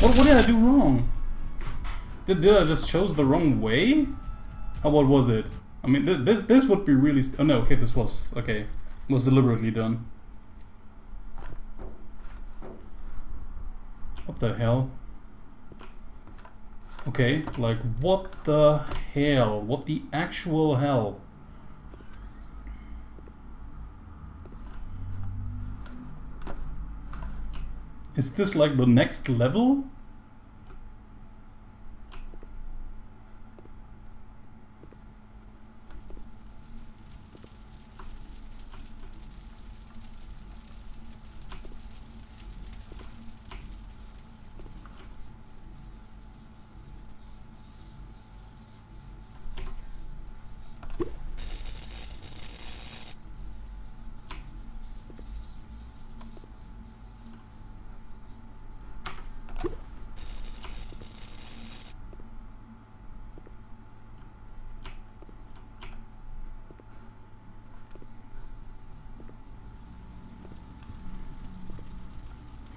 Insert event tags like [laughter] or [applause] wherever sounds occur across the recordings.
What, what did I do wrong? Did, did I just chose the wrong way? Or what was it? I mean, th this this would be really... oh no, okay, this was... Okay. Was deliberately done. What the hell? Okay, like what the hell? What the actual hell? Is this like the next level?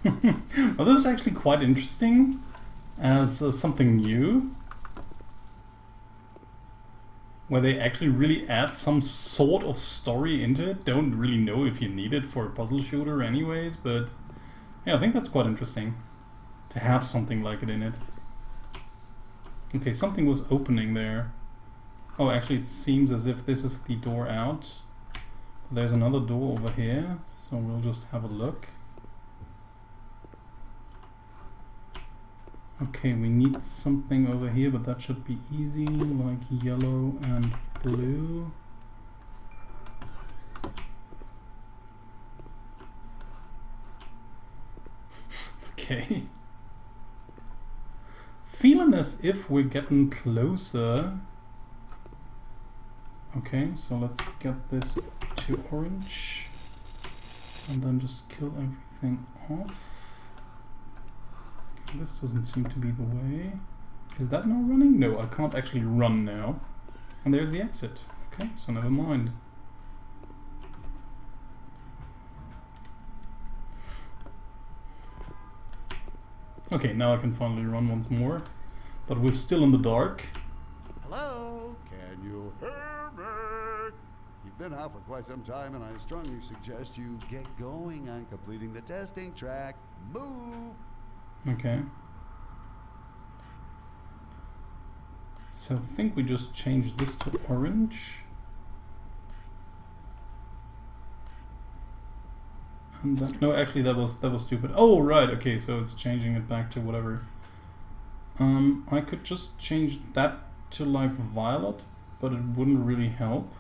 Well, this is actually quite interesting as uh, something new. Where they actually really add some sort of story into it. Don't really know if you need it for a puzzle shooter anyways, but yeah, I think that's quite interesting. To have something like it in it. Okay, something was opening there. Oh, actually it seems as if this is the door out. There's another door over here, so we'll just have a look. Okay, we need something over here, but that should be easy, like yellow and blue. [laughs] okay. Feeling as if we're getting closer. Okay, so let's get this to orange. And then just kill everything off. This doesn't seem to be the way. Is that now running? No, I can't actually run now. And there's the exit. Okay, so never mind. Okay, now I can finally run once more. But we're still in the dark. Hello? Can you hear me? You've been out for quite some time, and I strongly suggest you get going on completing the testing track. Move! Okay. So I think we just changed this to orange. And then, no, actually that was that was stupid. Oh right, okay, so it's changing it back to whatever. Um, I could just change that to like violet, but it wouldn't really help.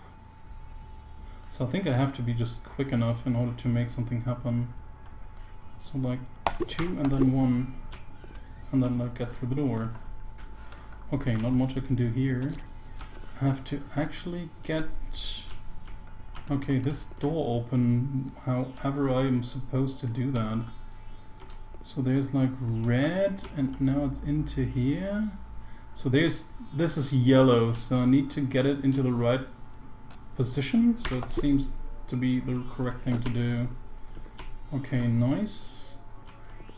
So I think I have to be just quick enough in order to make something happen. So like two and then one and then like get through the door. Okay, not much I can do here. I have to actually get okay this door open however I am supposed to do that. So there's like red and now it's into here. So there's this is yellow so I need to get it into the right position so it seems to be the correct thing to do. Okay, nice.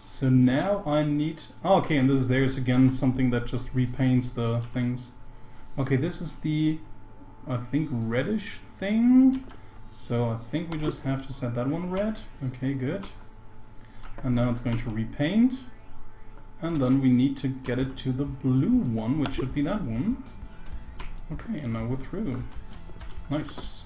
So now I need... Oh, okay, and this is there's again something that just repaints the things. Okay, this is the, I think, reddish thing. So I think we just have to set that one red. Okay, good. And now it's going to repaint. And then we need to get it to the blue one, which should be that one. Okay, and now we're through. Nice.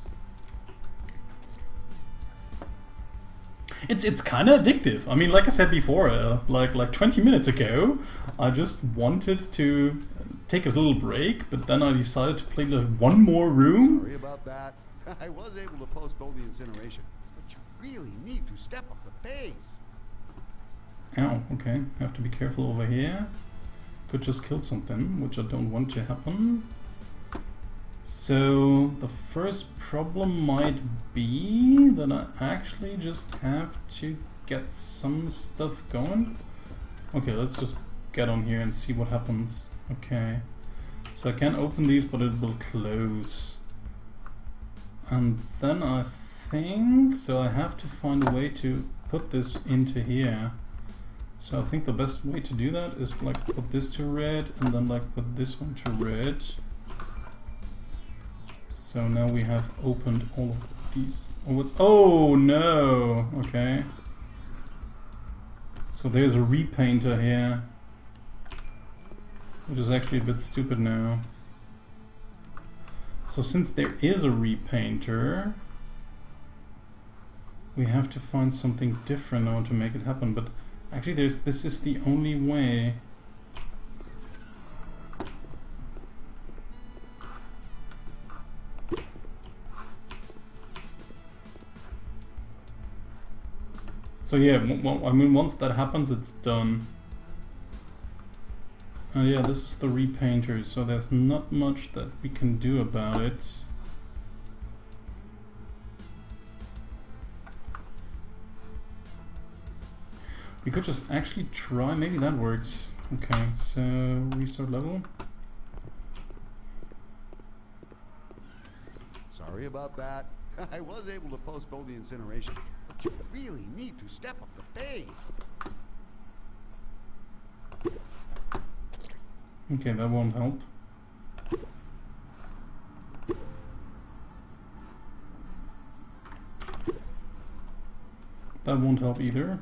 It's it's kind of addictive. I mean, like I said before, uh, like like 20 minutes ago, I just wanted to take a little break, but then I decided to play like one more room. Sorry about that. [laughs] I was able to postpone the incineration, but you really need to step up the pace. Ow, okay. Have to be careful over here. Could just kill something, which I don't want to happen. So the first problem might be that I actually just have to get some stuff going. Okay, let's just get on here and see what happens. Okay. So I can open these, but it will close. And then I think, so I have to find a way to put this into here. So I think the best way to do that is like put this to red and then like put this one to red. So now we have opened all of these. Oh, what's, oh no, okay. So there's a repainter here. Which is actually a bit stupid now. So since there is a repainter, we have to find something different now to make it happen. But actually, there's this is the only way. So yeah, I mean, once that happens, it's done. Oh yeah, this is the repainter, so there's not much that we can do about it. We could just actually try, maybe that works. Okay, so restart level. Sorry about that. [laughs] I was able to postpone the incineration, you really need to step up the pace. Okay, that won't help. That won't help either.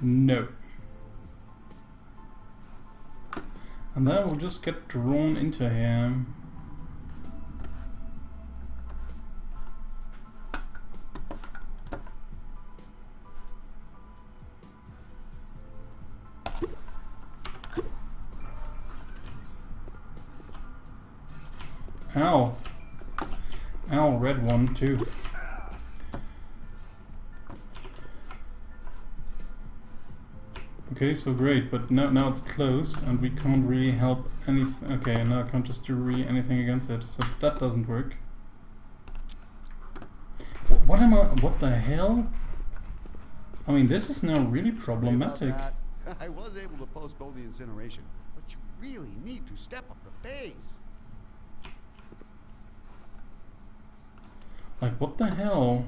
No. And then we'll just get drawn into him. Ow. Ow, red one too. Okay, so great, but now, now it's close and we can't really help anything. Okay, now I can't just do really anything against it, so that doesn't work. What am I, what the hell? I mean, this is now really problematic. [laughs] I was able to postpone the incineration, but you really need to step up the pace. Like, what the hell?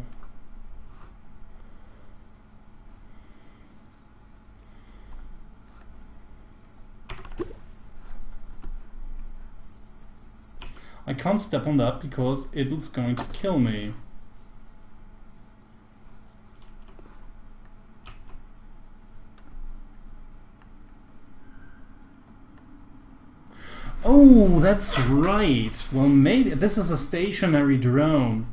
I can't step on that because it's going to kill me. Oh, that's right. Well, maybe this is a stationary drone.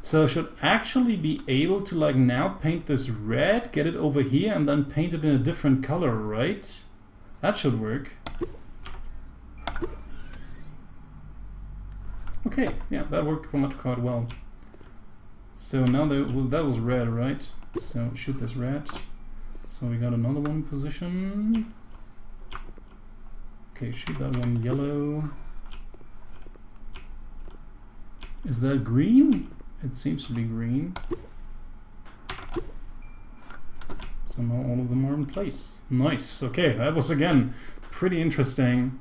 So I should actually be able to like now paint this red, get it over here and then paint it in a different color, right? That should work. Okay, yeah, that worked quite, quite well. So now that, well, that was red, right? So shoot this red. So we got another one position. Okay, shoot that one yellow. Is that green? It seems to be green. So now all of them are in place. Nice. Okay, that was again pretty interesting.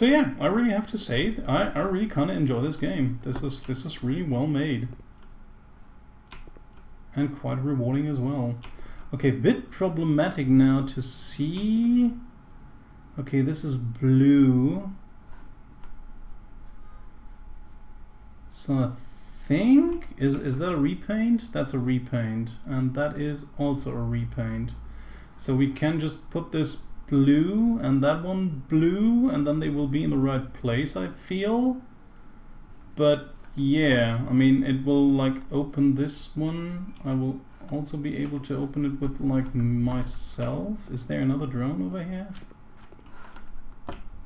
So yeah, I really have to say, I, I really kind of enjoy this game. This is this is really well made. And quite rewarding as well. Okay, bit problematic now to see... Okay, this is blue. So I think... Is, is that a repaint? That's a repaint. And that is also a repaint. So we can just put this blue and that one blue and then they will be in the right place I feel. But yeah I mean it will like open this one. I will also be able to open it with like myself. Is there another drone over here?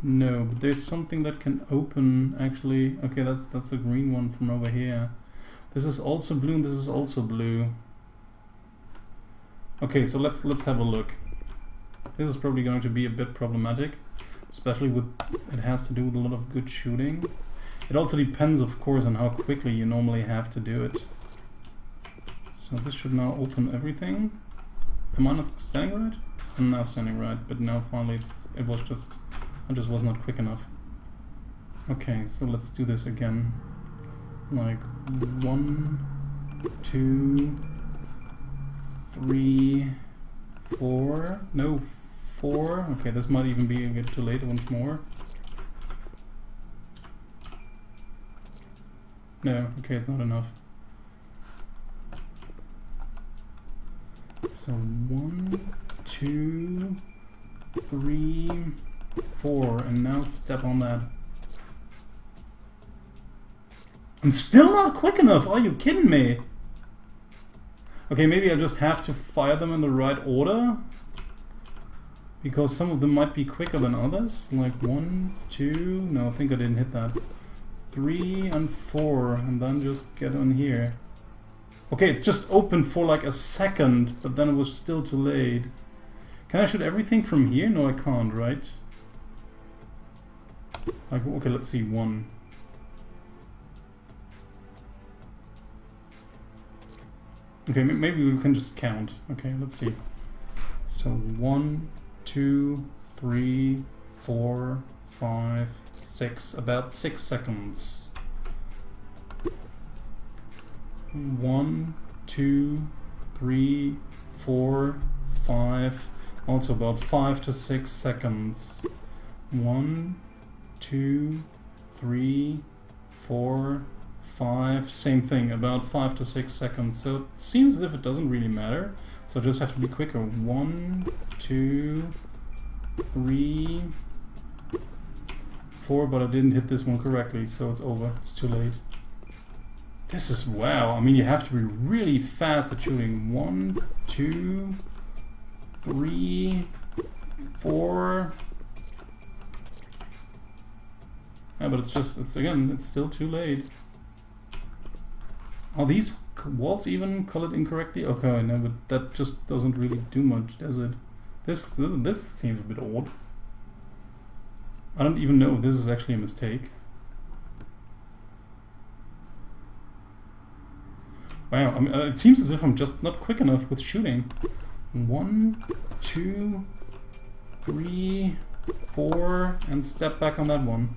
No but there's something that can open actually. Okay that's that's a green one from over here. This is also blue and this is also blue. Okay so let's let's have a look this is probably going to be a bit problematic, especially with it has to do with a lot of good shooting. It also depends, of course, on how quickly you normally have to do it. So this should now open everything. Am I not standing right? I'm now standing right, but now finally it's, it was just, I just was not quick enough. Okay, so let's do this again. Like, one, two, three, four, no, four. Okay, this might even be a bit too late once more. No, okay, it's not enough. So one, two, three, four, and now step on that. I'm still not quick enough, are you kidding me? Okay, maybe I just have to fire them in the right order. Because some of them might be quicker than others. Like one, two, no, I think I didn't hit that. Three and four, and then just get on here. Okay, it just opened for like a second, but then it was still too late. Can I shoot everything from here? No, I can't, right? Like, okay, let's see, one. Okay, maybe we can just count. Okay, let's see. So one, two, three, four, five, six. About six seconds. One, two, three, four, five. Also about five to six seconds. One, two, three, four, five, same thing, about five to six seconds. So it seems as if it doesn't really matter. So I just have to be quicker. One, two, three, four, but I didn't hit this one correctly, so it's over. It's too late. This is wow. I mean, you have to be really fast at shooting. One, two, three, four. Yeah, but it's just, it's again, it's still too late. Are these walls even colored incorrectly? Okay, no, but that just doesn't really do much, does it? This, this, this seems a bit odd. I don't even know if this is actually a mistake. Wow, I mean, uh, it seems as if I'm just not quick enough with shooting. One, two, three, four, and step back on that one.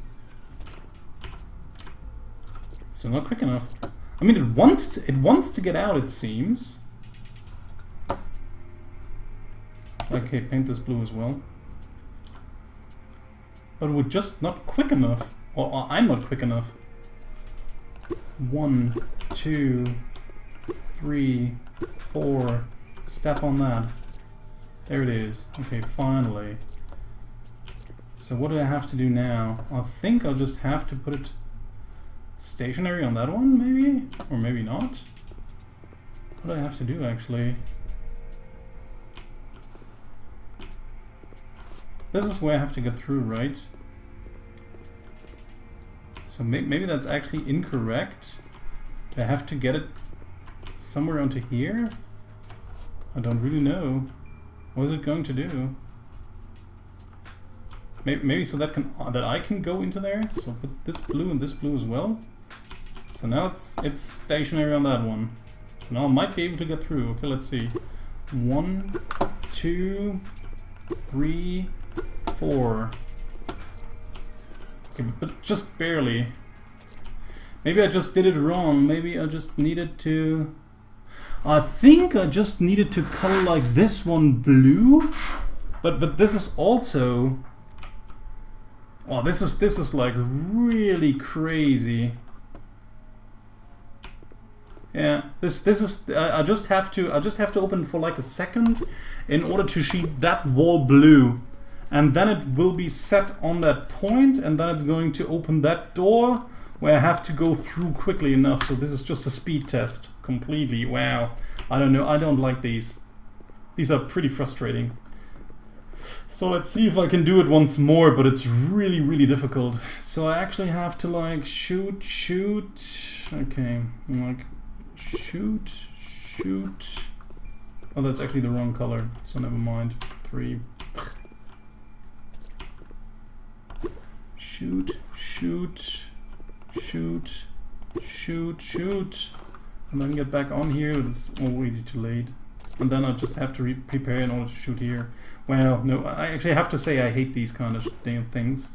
Still not quick enough. I mean, it wants to, it wants to get out, it seems. Okay, paint this blue as well. But we're just not quick enough. Or, or I'm not quick enough. One, two, three, four. Step on that. There it is. Okay, finally. So what do I have to do now? I think I'll just have to put it stationary on that one, maybe? Or maybe not? What do I have to do, actually? This is where I have to get through, right? So may maybe that's actually incorrect. I have to get it somewhere onto here? I don't really know. What is it going to do? Maybe, maybe so that can that I can go into there. So put this blue and this blue as well. So now it's it's stationary on that one. So now I might be able to get through. Okay, let's see. One, two, three, four. Okay, but just barely. Maybe I just did it wrong. Maybe I just needed to... I think I just needed to color like this one blue. But but this is also... Oh, this is this is like really crazy. Yeah, this this is I, I just have to I just have to open for like a second in order to sheet that wall blue. And then it will be set on that point and then it's going to open that door where I have to go through quickly enough. So this is just a speed test completely. Wow. I don't know I don't like these. These are pretty frustrating so let's see if I can do it once more but it's really really difficult so I actually have to like shoot shoot okay like shoot shoot oh that's actually the wrong color so never mind three shoot, shoot, shoot, shoot, shoot, and then get back on here. It's already too late. And then I just have to prepare in order to shoot here. Well, no, I actually have to say I hate these kind of damn things.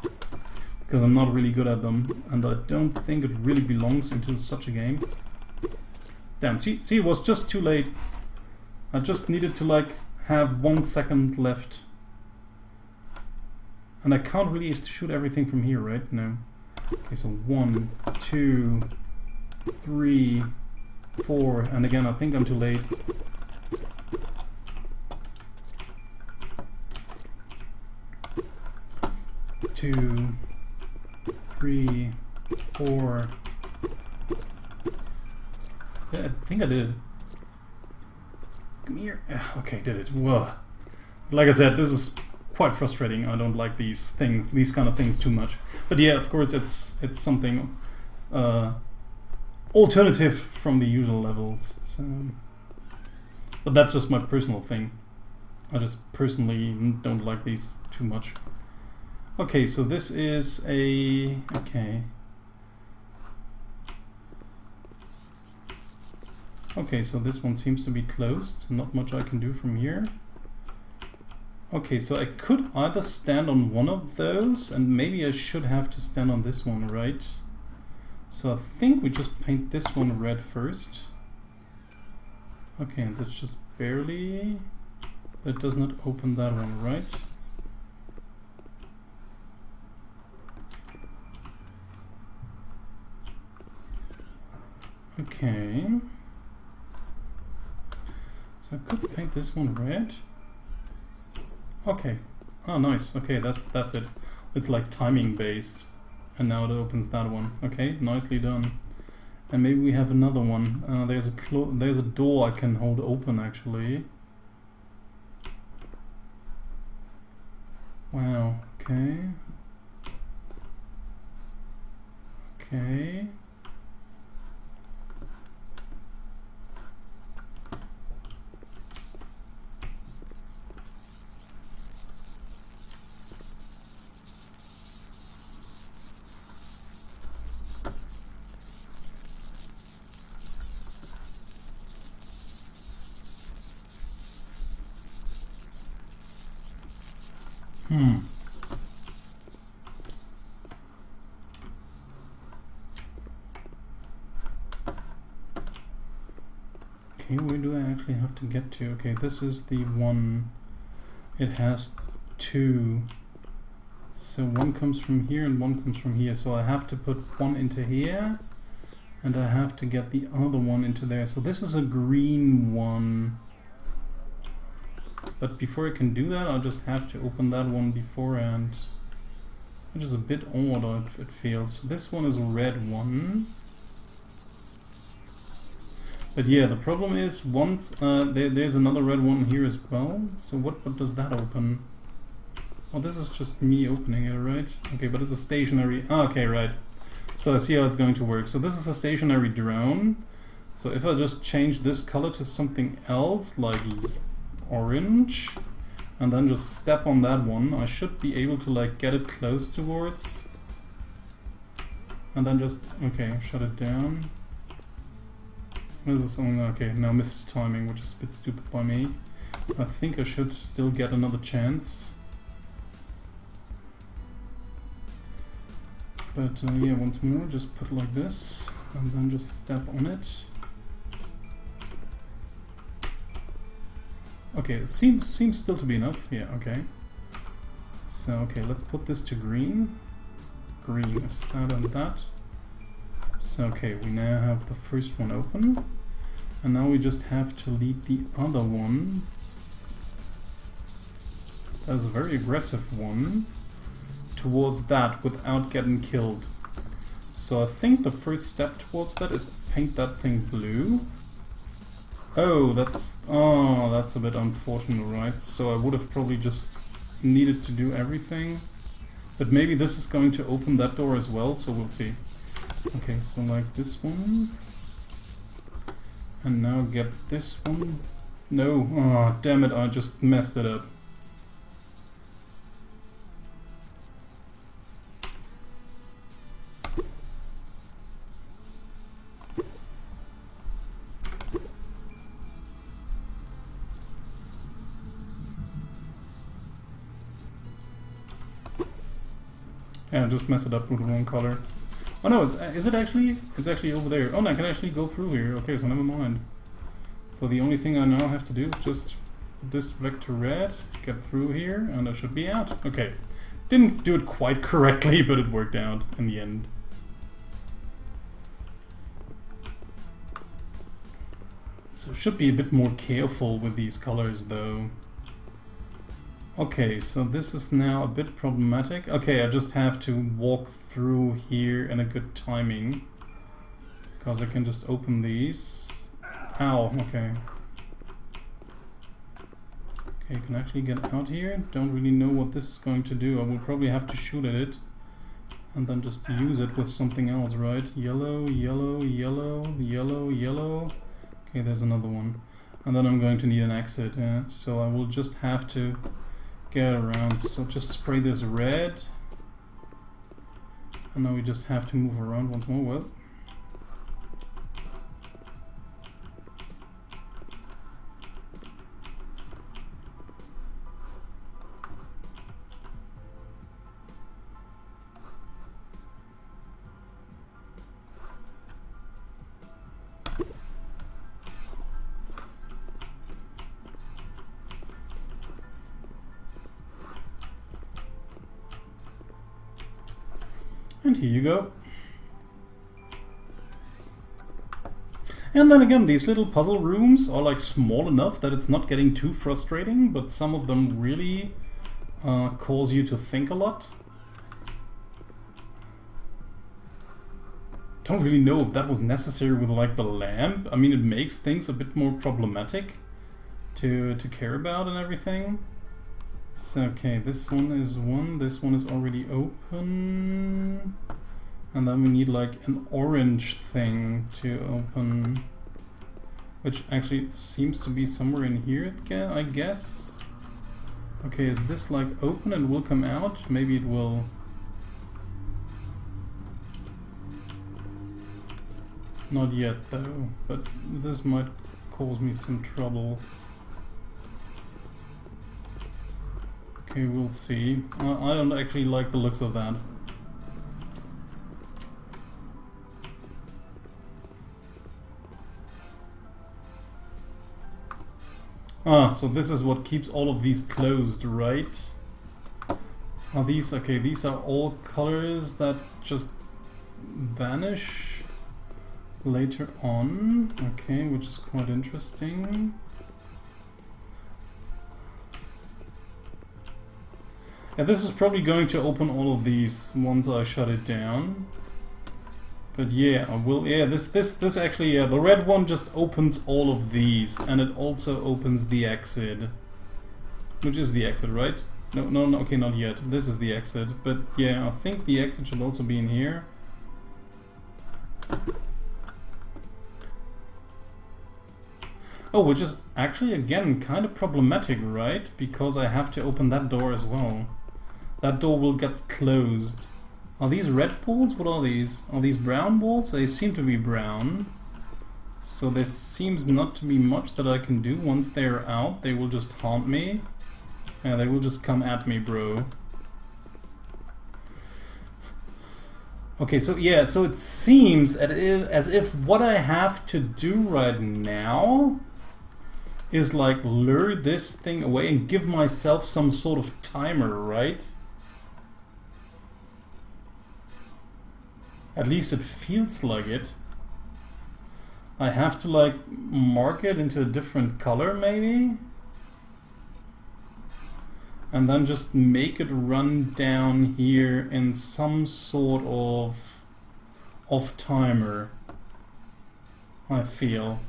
Because I'm not really good at them. And I don't think it really belongs into such a game. Damn, see, see, it was just too late. I just needed to, like, have one second left. And I can't really shoot everything from here, right? No. Okay, so one, two, three, four, and again, I think I'm too late. Two, three, four. I think I did. Come here. Okay, did it. Whoa. Like I said, this is quite frustrating. I don't like these things, these kind of things too much. But yeah, of course, it's it's something uh, alternative from the usual levels. So, but that's just my personal thing. I just personally don't like these too much. Okay, so this is a okay. Okay, so this one seems to be closed. Not much I can do from here. Okay, so I could either stand on one of those, and maybe I should have to stand on this one, right? So I think we just paint this one red first. Okay, that's just barely... That does not open that one, right? Okay. So I could paint this one red. Okay. Oh, nice. Okay, that's that's it. It's like timing based. And now it opens that one. Okay, nicely done. And maybe we have another one. Uh, there's a there's a door I can hold open actually. Wow. Okay. Okay. Hmm. Okay, where do I actually have to get to? Okay, this is the one. It has two. So one comes from here and one comes from here. So I have to put one into here. And I have to get the other one into there. So this is a green one. But before I can do that, I'll just have to open that one beforehand. Which is a bit odd, it feels. So this one is a red one. But yeah, the problem is once uh, there, there's another red one here as well. So what, what does that open? Oh, this is just me opening it, right? Okay, but it's a stationary... Ah, okay, right. So I see how it's going to work. So this is a stationary drone. So if I just change this color to something else, like orange and then just step on that one. I should be able to like get it close towards and then just, okay, shut it down. This is only, okay, now missed timing, which is a bit stupid by me. I think I should still get another chance. But uh, yeah, once more, just put it like this, and then just step on it. Okay, it seems seems still to be enough. Yeah, okay. So, okay, let's put this to green. Green is that and that. So, okay, we now have the first one open. And now we just have to lead the other one. That's a very aggressive one. Towards that without getting killed. So I think the first step towards that is paint that thing blue. Oh, that's... Oh, that's a bit unfortunate, right? So I would have probably just needed to do everything. But maybe this is going to open that door as well, so we'll see. Okay, so like this one. And now get this one. No, oh, damn it, I just messed it up. Just mess it up with the wrong color. Oh no, it's is it actually? It's actually over there. Oh no, I can actually go through here. Okay, so never mind. So the only thing I now have to do is just this vector red, get through here, and I should be out. Okay. Didn't do it quite [laughs] correctly, but it worked out in the end. So should be a bit more careful with these colors though. Okay, so this is now a bit problematic. Okay, I just have to walk through here in a good timing. Because I can just open these. Ow, okay. Okay, can actually get out here. Don't really know what this is going to do. I will probably have to shoot at it. And then just use it with something else, right? Yellow, yellow, yellow, yellow, yellow. Okay, there's another one. And then I'm going to need an exit, yeah? So I will just have to get around. So just spray this red. And now we just have to move around once more. Well, you go. And then again, these little puzzle rooms are like small enough that it's not getting too frustrating, but some of them really uh, cause you to think a lot. Don't really know if that was necessary with like the lamp. I mean, it makes things a bit more problematic to, to care about and everything. So, okay, this one is one, this one is already open. And then we need like an orange thing to open. Which actually seems to be somewhere in here, I guess. Okay, is this like open and will come out? Maybe it will... Not yet though, but this might cause me some trouble. Okay, we'll see. I don't actually like the looks of that. Ah, so this is what keeps all of these closed, right? Are these, okay, these are all colors that just vanish later on. Okay, which is quite interesting. And this is probably going to open all of these once I shut it down. But yeah, I will. Yeah, this this this actually yeah, the red one just opens all of these, and it also opens the exit, which is the exit, right? No, no, no. Okay, not yet. This is the exit, but yeah, I think the exit should also be in here. Oh, which is actually again kind of problematic, right? Because I have to open that door as well. That door will get closed. Are these red balls? What are these? Are these brown balls? They seem to be brown. So there seems not to be much that I can do. Once they're out, they will just haunt me. Yeah, they will just come at me, bro. Okay, so yeah, so it seems as if what I have to do right now is like lure this thing away and give myself some sort of timer, right? At least it feels like it. I have to like mark it into a different color maybe? And then just make it run down here in some sort of of timer. I feel.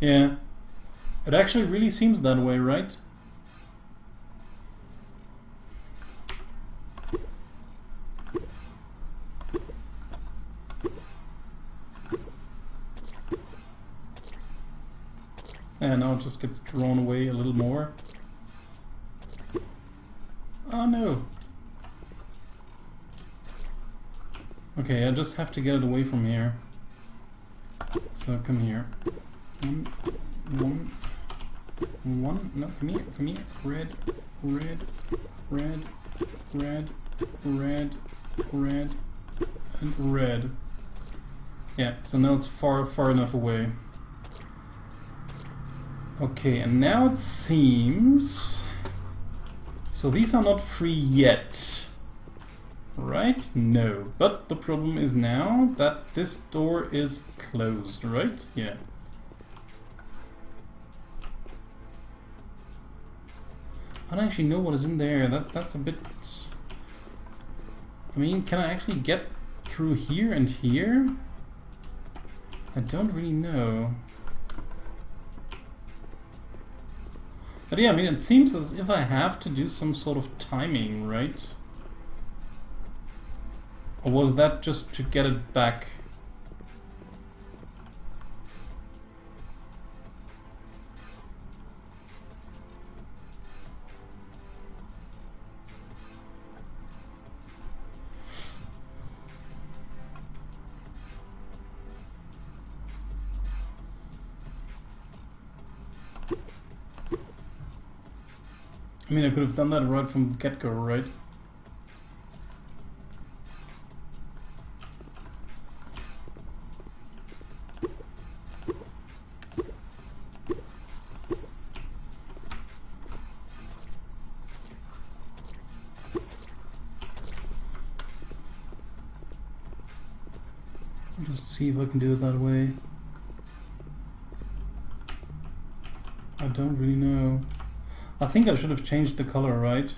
Yeah. It actually really seems that way, right? And now it just gets drawn away a little more. Oh no! Okay, I just have to get it away from here. So come here. One, one, one. No, come here, come here. Red, red, red, red, red, red, and red. Yeah, so now it's far, far enough away. Okay, and now it seems... So these are not free yet. Right? No. But the problem is now that this door is closed, right? Yeah. I don't actually know what is in there. That That's a bit... I mean, can I actually get through here and here? I don't really know. But yeah, I mean, it seems as if I have to do some sort of timing, right? Or was that just to get it back? I mean, I could have done that right from get-go, right? Just see if I can do it that way. I don't really know. I think I should have changed the color, right?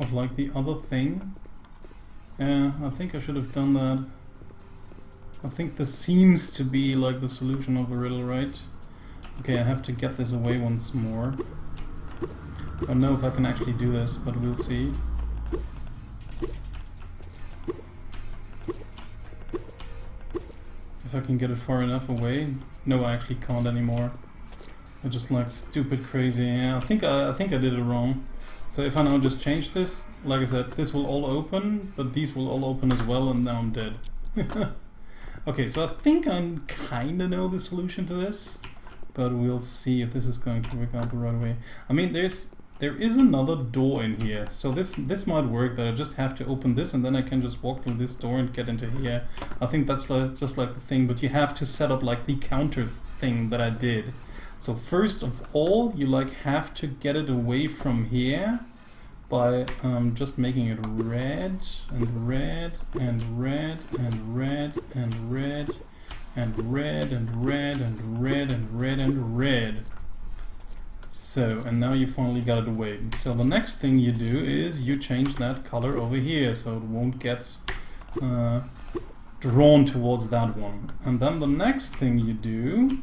Of like the other thing. Yeah, I think I should have done that. I think this seems to be like the solution of the riddle, right? Okay, I have to get this away once more. I don't know if I can actually do this, but we'll see. If I can get it far enough away. No, I actually can't anymore. I just like stupid crazy. Yeah, I think I, I think I did it wrong. So if I now just change this, like I said, this will all open, but these will all open as well, and now I'm dead. [laughs] okay, so I think I kinda know the solution to this, but we'll see if this is going to work out the right way. I mean, there's there is another door in here, so this this might work. That I just have to open this, and then I can just walk through this door and get into here. I think that's like, just like the thing, but you have to set up like the counter thing that I did. So first of all, you like have to get it away from here by um, just making it red and red and red and red and red and red and red and red and red and red. So, and now you finally got it away. So the next thing you do is you change that color over here so it won't get uh, drawn towards that one. And then the next thing you do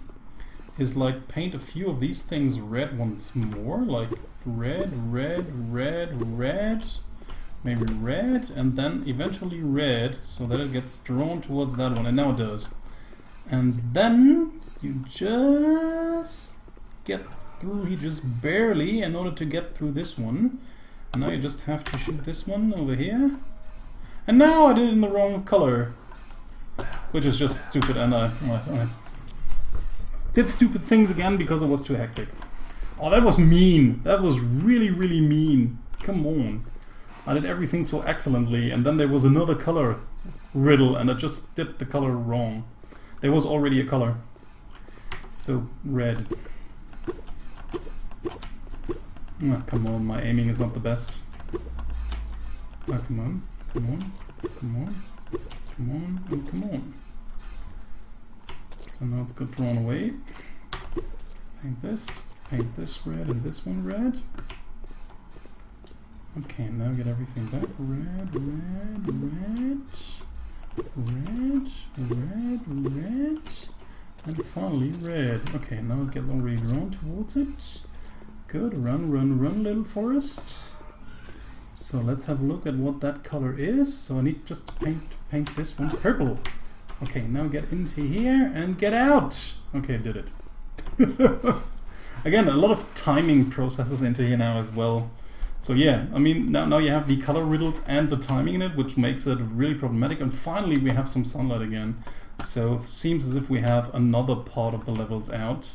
is like paint a few of these things red once more, like red, red, red, red, maybe red, and then eventually red, so that it gets drawn towards that one, and now it does. And then you just get through here just barely in order to get through this one. And now you just have to shoot this one over here. And now I did it in the wrong color. Which is just stupid and I, I, I did stupid things again because it was too hectic. Oh, that was mean. That was really, really mean. Come on. I did everything so excellently, and then there was another color riddle, and I just did the color wrong. There was already a color. So, red. Oh, come on, my aiming is not the best. Oh, come on, come on, come on, come on, and come on. So now it's got drawn away. Paint this, paint this red and this one red. Okay, now get everything back. Red, red, red, red, red, red, and finally red. Okay, now it gets already drawn towards it. Good, run, run, run, little forests. So let's have a look at what that color is. So I need just to paint, paint this one purple. Okay, now get into here and get out. Okay, did it. [laughs] Again, a lot of timing processes into here now as well. So yeah, I mean now now you have the color riddles and the timing in it, which makes it really problematic. And finally we have some sunlight again. So it seems as if we have another part of the levels out.